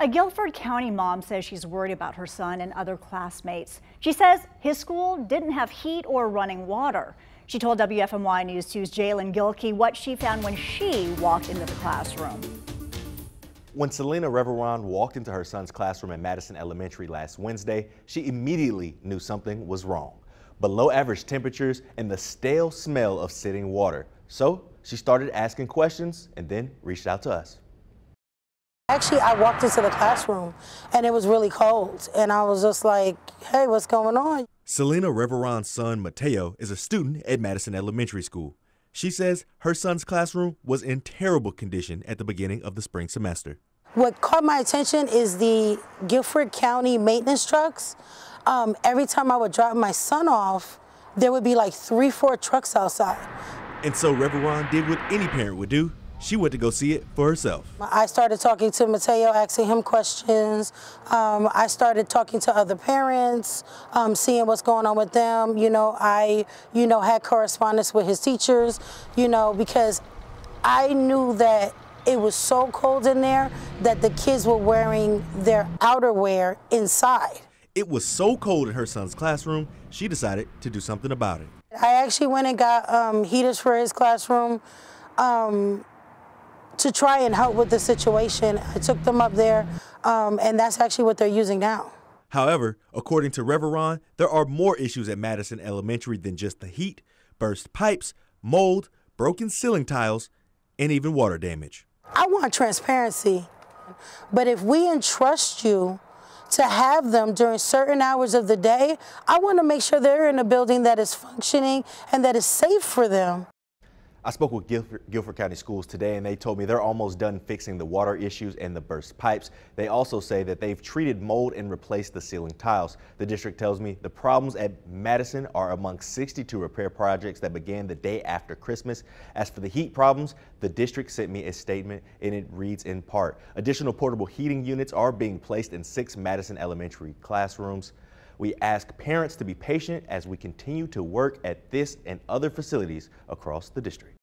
A Guilford County mom says she's worried about her son and other classmates. She says his school didn't have heat or running water. She told WFMY News 2's Jaelen Gilkey what she found when she walked into the classroom. When Selena Reveron walked into her son's classroom at Madison Elementary last Wednesday, she immediately knew something was wrong. Below average temperatures and the stale smell of sitting water. So she started asking questions and then reached out to us. Actually, I walked into the classroom and it was really cold. And I was just like, hey, what's going on? Selena Reveron's son, Mateo, is a student at Madison Elementary School. She says her son's classroom was in terrible condition at the beginning of the spring semester. What caught my attention is the Guilford County maintenance trucks. Um, every time I would drop my son off, there would be like three, four trucks outside. And so Reveron did what any parent would do she went to go see it for herself. I started talking to Mateo, asking him questions. Um, I started talking to other parents, um, seeing what's going on with them. You know, I, you know, had correspondence with his teachers, you know, because I knew that it was so cold in there that the kids were wearing their outerwear inside. It was so cold in her son's classroom, she decided to do something about it. I actually went and got um, heaters for his classroom. Um, to try and help with the situation. I took them up there, um, and that's actually what they're using now. However, according to Reveron, there are more issues at Madison Elementary than just the heat, burst pipes, mold, broken ceiling tiles, and even water damage. I want transparency, but if we entrust you to have them during certain hours of the day, I want to make sure they're in a building that is functioning and that is safe for them. I spoke with Guilford, Guilford, County Schools today and they told me they're almost done fixing the water issues and the burst pipes. They also say that they've treated mold and replaced the ceiling tiles. The district tells me the problems at Madison are among 62 repair projects that began the day after Christmas. As for the heat problems, the district sent me a statement and it reads in part, additional portable heating units are being placed in six Madison elementary classrooms. We ask parents to be patient as we continue to work at this and other facilities across the district.